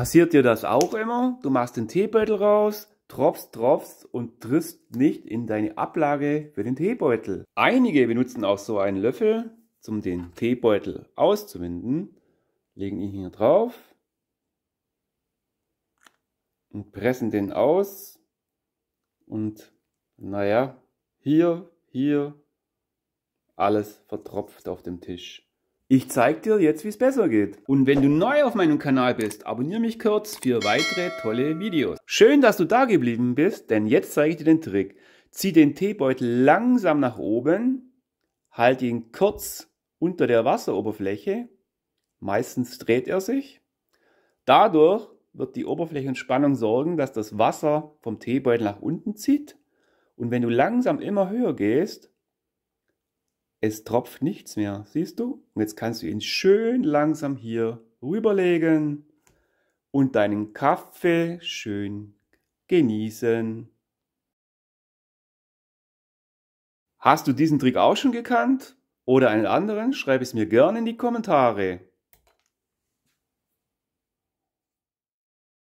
Passiert dir das auch immer? Du machst den Teebeutel raus, tropfst, tropfst und triffst nicht in deine Ablage für den Teebeutel. Einige benutzen auch so einen Löffel, um den Teebeutel auszuwinden, legen ihn hier drauf und pressen den aus und naja, hier, hier, alles vertropft auf dem Tisch. Ich zeig dir jetzt, wie es besser geht. Und wenn du neu auf meinem Kanal bist, abonniere mich kurz für weitere tolle Videos. Schön, dass du da geblieben bist, denn jetzt zeige ich dir den Trick. Zieh den Teebeutel langsam nach oben, halte ihn kurz unter der Wasseroberfläche, meistens dreht er sich. Dadurch wird die Oberflächenspannung sorgen, dass das Wasser vom Teebeutel nach unten zieht. Und wenn du langsam immer höher gehst, es tropft nichts mehr, siehst du? Und jetzt kannst du ihn schön langsam hier rüberlegen und deinen Kaffee schön genießen. Hast du diesen Trick auch schon gekannt? Oder einen anderen? Schreib es mir gerne in die Kommentare.